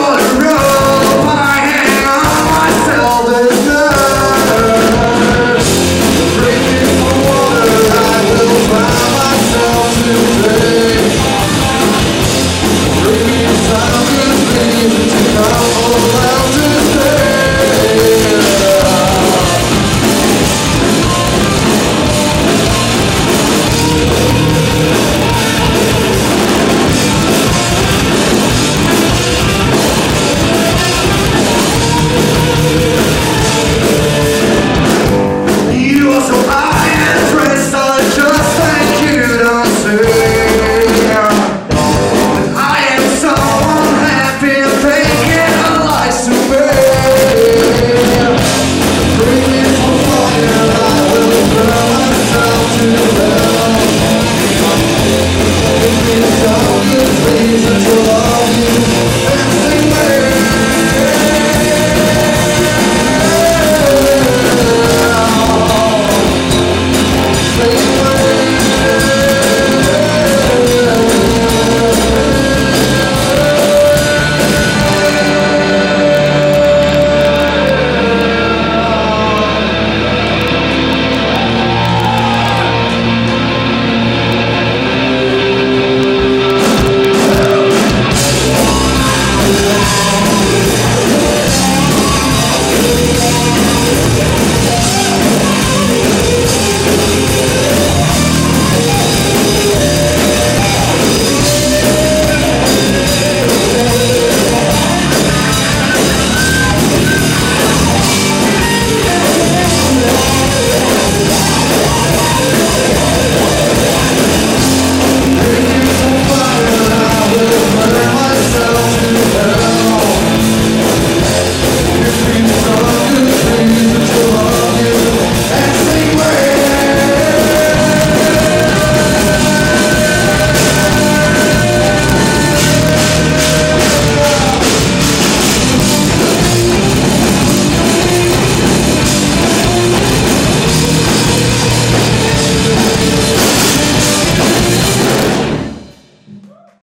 Come on, run!